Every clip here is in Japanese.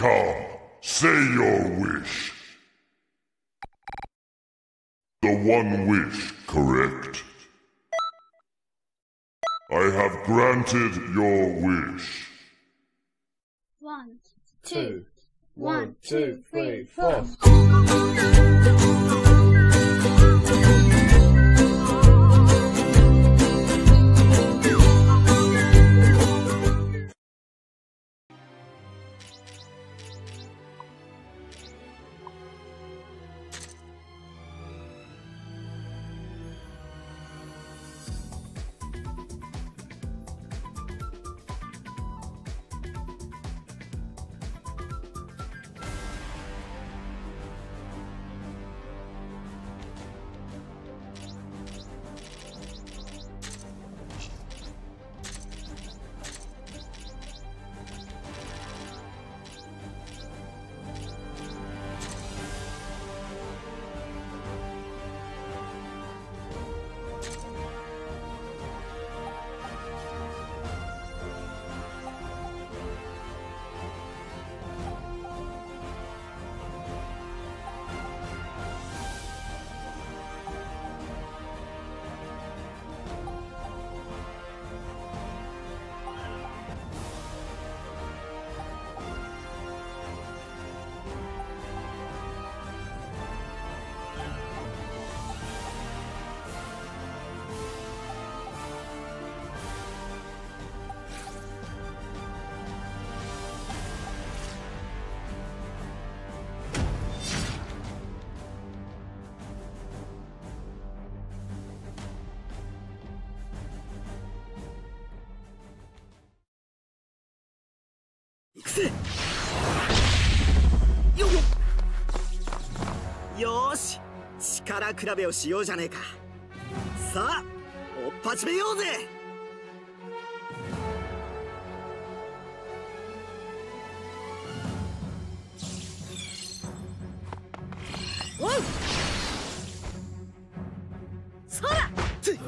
Come, say your wish. The one wish, correct? I have granted your wish. One, two, one, two, three, four. 行くぜよっよーし。力比べをしようじゃねえか。さあ追っ始めようぜ。おうそらつほ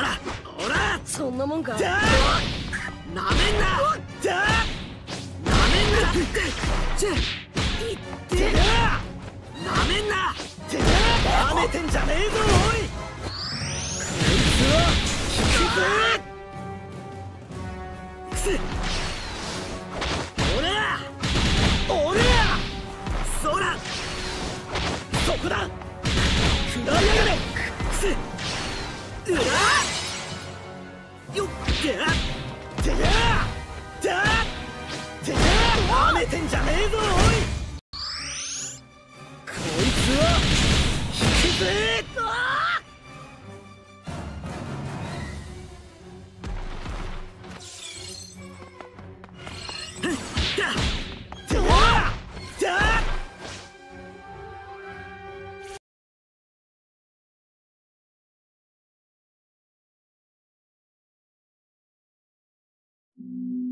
らほら。そんなもんかなめんな。だーなめんなってちいってなめんな。てなめてんじゃねえぞおい。こいつは引くぜ。くせおらおらそらそこだ。食らいやがれくせ。うらなめてんじゃねえぞおい！こいつは引くぜあーだてやだうん